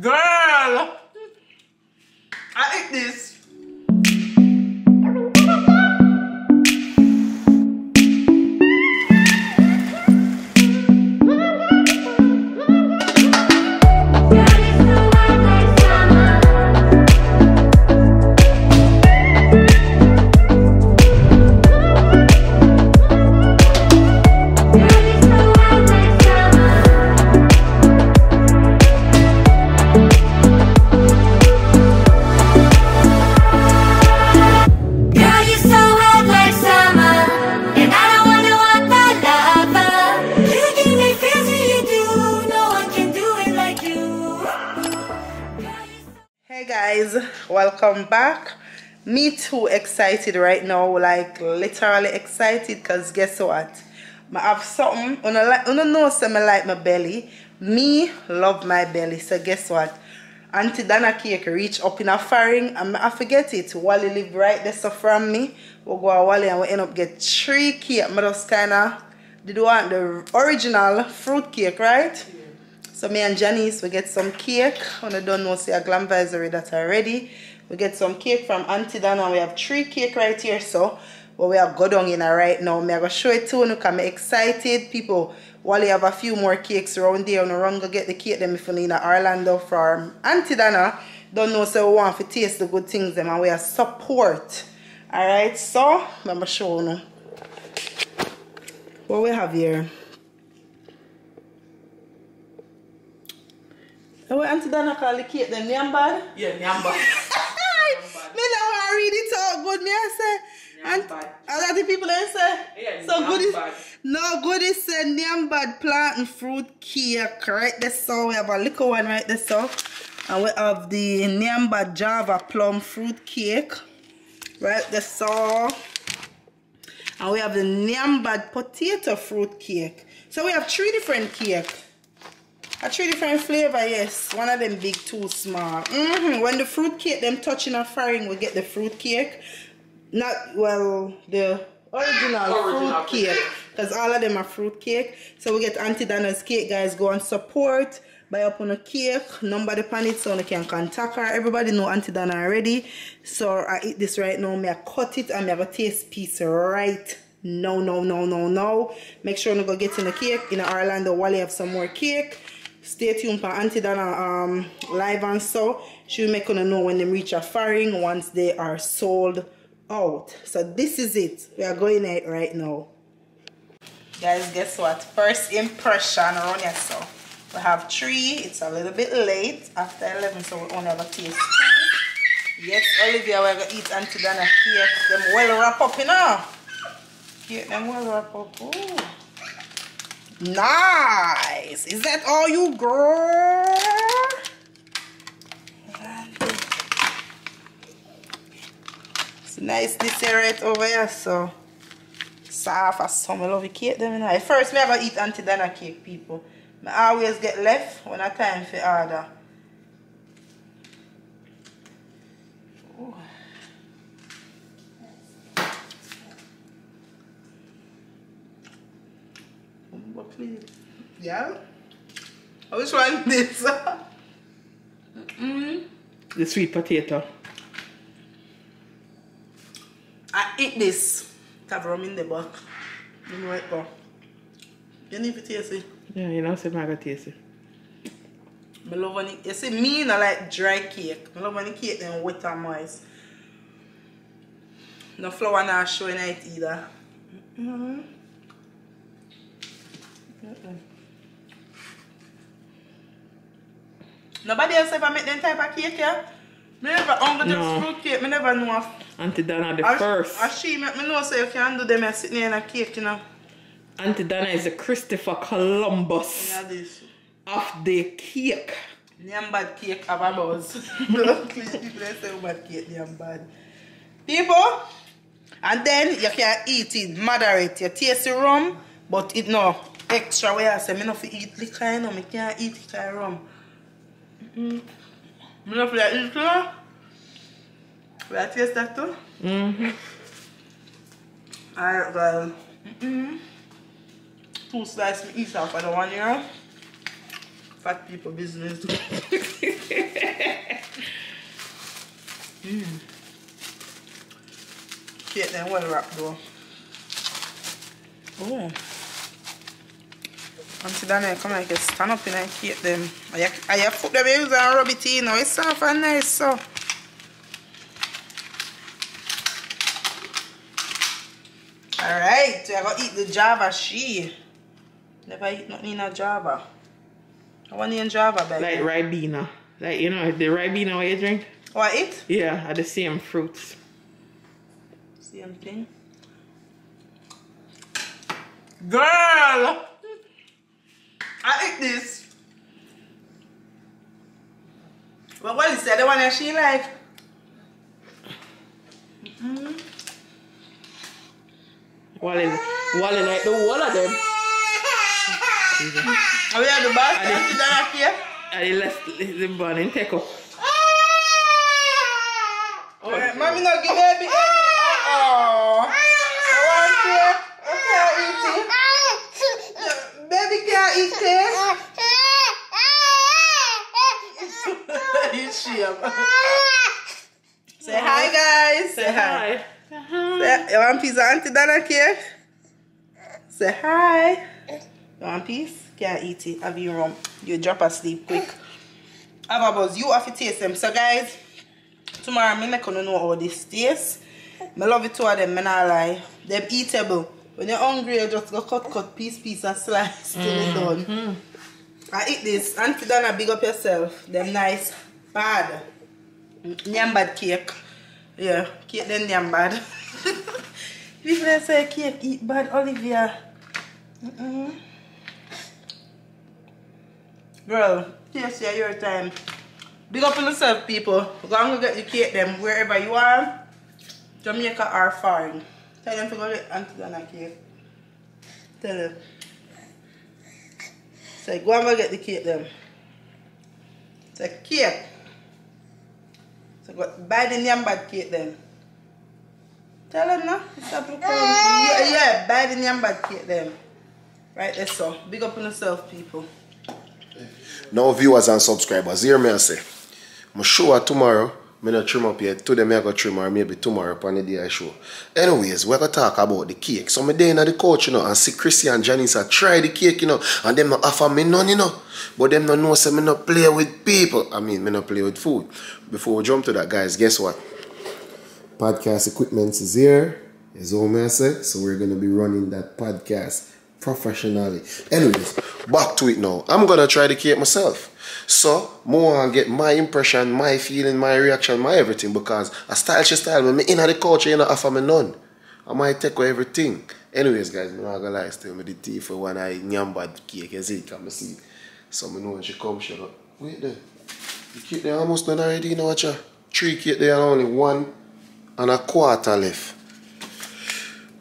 Girl! I eat this. Welcome back. Me too excited right now, like literally excited because guess what? I have something, I like, I know some I like my belly. Me love my belly, so guess what? Auntie Donna cake reach up in a faring and I forget it. Wally live right there so from me. We'll go to Wally and we end up get three cake. I just kinda did want the original fruit cake, right? So me and Janice, we get some cake. When I don't know, say a glam advisory that already. We get some cake from Auntie Donna. We have three cake right here. So what we are go down in right now. Me I go show it to you I'm excited. People, while you have a few more cakes around there, on the run go get the cake them if you in Orlando from Auntie Donna. Don't know so we want to taste the good things them and we are support. Alright, so I'm gonna show you. What we have here. Oh, Auntie Dana call the cake them Nyambad? Yeah, Nyamba. me don't want to read it out good. Me I say, and Nyambad. a lot of people they say, Yeah, so good is no good is say Nyambad plant and fruit cake right there. So we have a little one right there. So and we have the Nyambad Java plum fruit cake right there. So and we have the Nyambad potato fruit cake. So we have three different cake. A three different flavor, yes. One of them big, two small. hmm When the fruit cake them touching a frying, we get the fruit cake. Not well, the original, Original fruit cake. Because all of them are fruit cake. So we get Auntie Donna's cake, guys. Go and support. Buy up on a cake. Number the pan it so you can contact her. Everybody know Auntie Donna already. So I eat this right now. Me I cut it and me I go taste piece right no, no, no, no, no. Make sure you go get in the cake. In Orlando, Wally have some more cake. Stay tuned for Auntie Donna um, live and so. She'll make you know when they reach a firing once they are sold out. So this is it. We are going it right now. Guys, guess what? First impression around here so. We have three. It's a little bit late after 11 so we only have a taste. Yes, Olivia, we're to eat Auntie cake. Them well wrap up, you know. Cake them well wrap up. Ooh. Nice. Is that all you, girl? It's nice this right over here, so soft as some. I love the cake them. Know. First, me ever eat Auntie Donna cake, people. I always get left when I time for order. Ooh. Please. Yeah? Which one this? mm. The sweet potato. I eat this. Have rum in the back. You know it go. You need to taste it. Yeah, you know, say my taste it. I love when it, you see me I like dry cake. I love when the cake then wet and moist. No flour not showing it either. Nobody else ever make them type of cake, yeah? Me never hungry No. fruit cake, me never know of Auntie Donna the As- first. As she make me know so you can do them and sitting in a cake, you know. Auntie Donna is the Christopher Columbus Yeah, this. of the cake. Name bad cake have a buzz. Don't please people say bad cake, name bad. People, and then you can eat it moderate. You taste the rum, but it no extra way I say me not eat liquor, eh, you know, me can't eat liquor eh, rum. Mm-mm. Me not fi eat liquor. Will I taste that too? Mm-hmm. Alright, well. Mm-mm. Two slices me eat off of the one, know? Fat people business. Cake mm. them well wrapped though. Oh. Auntie Daniel, come here, just stand up and cake them. I I have put them in and rub it in. Now it's soft and nice so. Alright, are gonna eat the Java she. Never eat nothing in a Java. I want in Java, baby. like Ribena. Like, you know, the Ribena what you drink? What eat? Yeah, are the same fruits. Same thing. Girl! I eat this. But what is that? other one that she like? Mm-hmm. Wally, Wally like the whole of them. Oh yeah, the basket. I Auntie Donna here. And the left the bun and take up. Oh, Mommy no give any. Oh. I want it. I can't eat it. Baby can't eat it. It's shame. Say hi guys. Say hi. Say, you want piece of Auntie Donna cake? Say hi. You want piece? Can't eat it. Have you rum. You drop asleep quick. Have a buzz. You have to taste them. So guys, tomorrow I'm not gonna know how this tastes. I love it two of them, I not lie. Them eatable. When you're hungry, you just go cut, cut, piece, piece, and slice till it's mm-hmm. done. I eat this. Auntie Donna, big up yourself. Them nice, bad. Nyambad cake. Yeah, cake then nyambad. People say cake eat bad, Olivia. Mm-mm. Girl, taste yeah, your time. Big up on yourself, people. Go and go get the cake them wherever you are. Jamaica or foreign. Tell them to go get Auntie Donna cake. Tell them. Say, go and go get the cake them. Say, cake. So go buy the nyambad cake then. Tell them now. Stop looking. Yeah, yeah, buy the nyambad cake them. Right there, so. Big up on yourself, people. Now viewers and subscribers, hear me I say. I'm sure tomorrow, me not trim up yet. Today me I go trim or maybe tomorrow upon the day I show. Anyways, we're gonna talk about the cake. So me day in the coach, you know, and see Chrissy and Janice I try the cake, you know, and them not offer me none, you know. But them not know say me not play with people. I mean, me not play with food. Before we jump to that, guys, guess what? Podcast equipment is here. Is all I. So we're gonna be running that podcast professionally. Anyways, back to it now. I'm gonna try the cake myself. So, more and get my impression, my feeling, my reaction, my everything because a style she style when me in the culture, you know, offer me none. I might take away everything. Anyways, guys, I'm not gonna lie, still me the tea for when I nyambad cake, you see, can me see. So me know when she come, she go, wait there. The cake they almost done already, you know what ya? Three cake there and only one and a quarter left.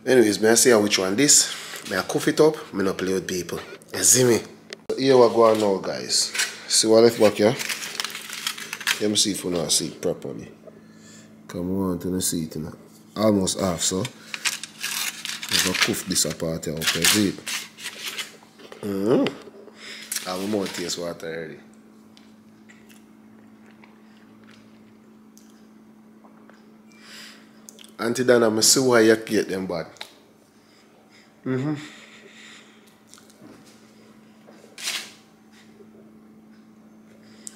Anyways, may I say which one this? May I cough it up? Me not play with people. You see me? Here we go now, guys. See what left back here? Let me see if we not see it properly. Come on to seat, you know. Almost half, so. I'm gonna cough this apart here, okay? See it? Mm-hmm. I have more taste water already. Auntie Donna, I see why you get them bad.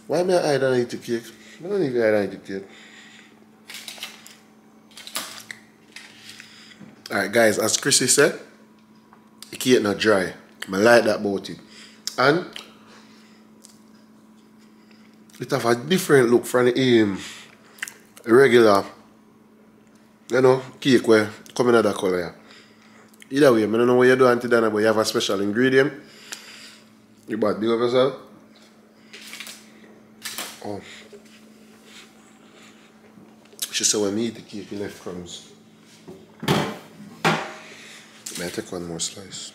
Why me I don't eat cake? I don't even I don't eat cake. Alright guys, as Chrissy said, the cake not dry. I like that about it. And it have a different look from the um, regular you know, cake where come in that colour. Either way, I don't know what you do Auntie Dana, but you have a special ingredient. You bought big of yourself. Oh. She said when me eat the cake, you left crumbs. May I take one more slice?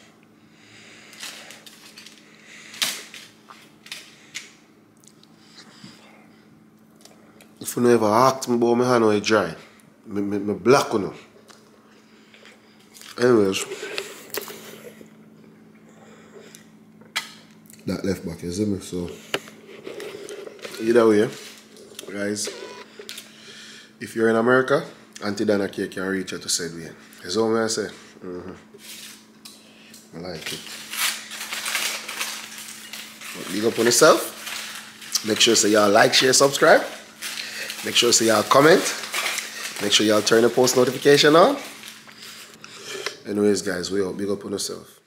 If you never asked me about my hand, it dry. Me, me, me black on it. Anyways. That left back, see me? So Either way, guys, if you're in America, Auntie Donna Cake can reach out to said way. That's all I say. hmm I like it. But up on yourself. Make sure say y'all like, share, subscribe. Make sure say y'all comment. Make sure y'all turn the post notification on. Anyways, guys, we out. Big up on yourself.